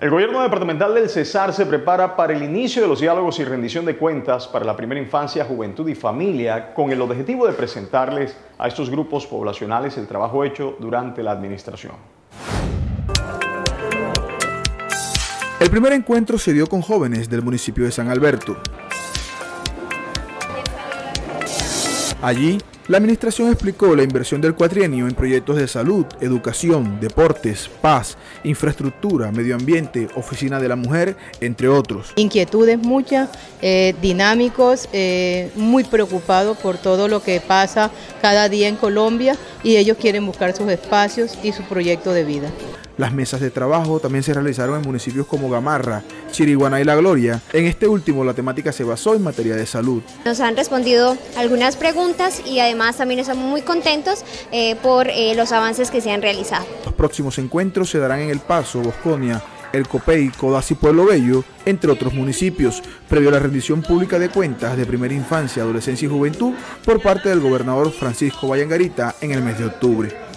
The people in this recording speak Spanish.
El gobierno departamental del Cesar se prepara para el inicio de los diálogos y rendición de cuentas para la primera infancia, juventud y familia con el objetivo de presentarles a estos grupos poblacionales el trabajo hecho durante la administración. El primer encuentro se dio con jóvenes del municipio de San Alberto. Allí, la administración explicó la inversión del cuatrienio en proyectos de salud, educación, deportes, paz, infraestructura, medio ambiente, oficina de la mujer, entre otros. Inquietudes muchas, eh, dinámicos, eh, muy preocupados por todo lo que pasa cada día en Colombia y ellos quieren buscar sus espacios y su proyecto de vida. Las mesas de trabajo también se realizaron en municipios como Gamarra, Chiriguana y La Gloria. En este último la temática se basó en materia de salud. Nos han respondido algunas preguntas y además también estamos muy contentos eh, por eh, los avances que se han realizado. Los próximos encuentros se darán en El Paso, Bosconia, El Copey, Codazzi y Pueblo Bello, entre otros municipios, previo a la rendición pública de cuentas de primera infancia, adolescencia y juventud por parte del gobernador Francisco Vallangarita en el mes de octubre.